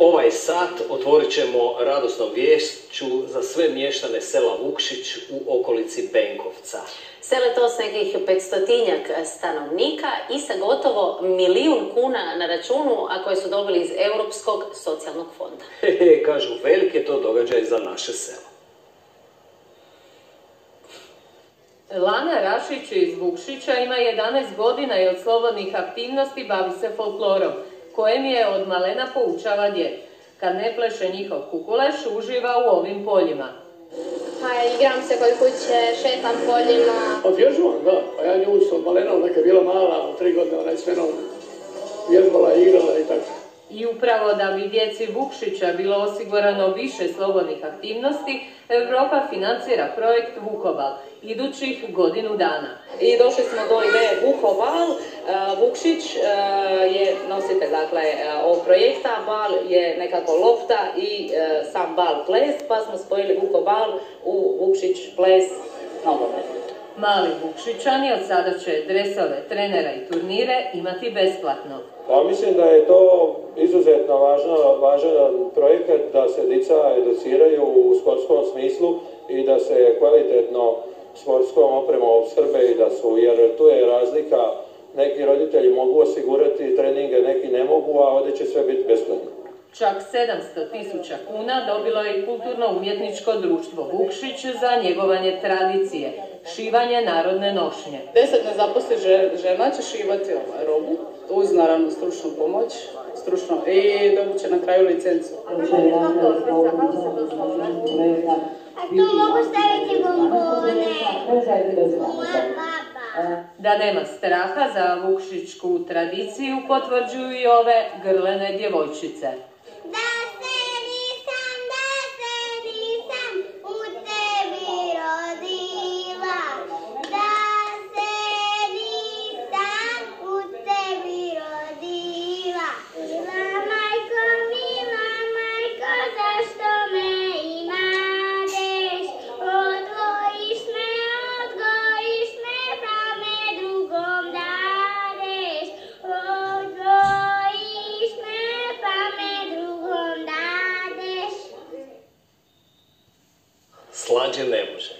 Ovaj sat otvorit ćemo radosnom viješću za sve mještane sela Vukšić u okolici Benkovca. Sele to s nekih 500 stanovnika i sa gotovo milijun kuna na računu, a koje su dobili iz Europskog socijalnog fonda. Kažu, velik je to događaj za naše selo. Lana Rašić iz Vukšića ima 11 godina i od slobodnih aktivnosti bavi se folklorom, kojem je od malena poučava djed. Kad ne pleše njihov kukuleš, uživa u ovim poljima. Pa igram se kod kuće, šetam poljima. Pa vježbavam, da. Pa ja upravo da bi djeci Vukšića bilo osigurano više slobodnih aktivnosti, Europa financira projekt Vukoval, idućih godinu dana. I došli smo do ideje Vukoval. E, Vukšić e, je nositelj dakle, e, ovog projekta, bal je nekako lopta i sam bal ples, pa smo spojili Vukoval u Vukšić ples nogomet. Mali Vukšićani od sada će dresove, trenera i turnire imati besplatno. Ja mislim da je to izuzetno važan projekat da se dica educiraju u sportskom smislu i da se kvalitetno sportskom opremom opskrbe i da su, jer tu je razlika, neki roditelji mogu osigurati treninge, neki ne mogu, a ovdje će sve biti besplatno. Čak 700 tisuća kuna dobilo je kulturno-umjetničko društvo Vukšić za njegovanje tradicije, šivanje narodne nošnje. Deset nezaposli žena će šivati ovaj robu, uz naravno stručnu pomoć, stručno i dobit će na kraju licencu. A to mogu staviti bombone. Da nema straha za vukšičku tradiciju potvrđuju i ove grlene djevojčice. sláďenému, že?